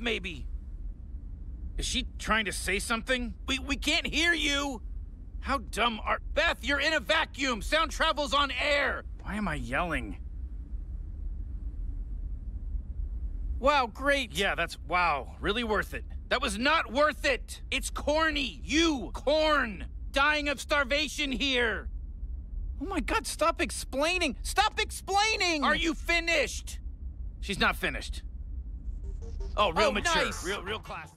maybe. Is she trying to say something? We we can't hear you. How dumb are Beth? You're in a vacuum. Sound travels on air. Why am I yelling? Wow, great. Yeah, that's wow, really worth it. That was not worth it. It's corny. You, corn, dying of starvation here. Oh my god, stop explaining. Stop explaining. Are you finished? She's not finished. Oh, real Oh, mature. nice. Real real class.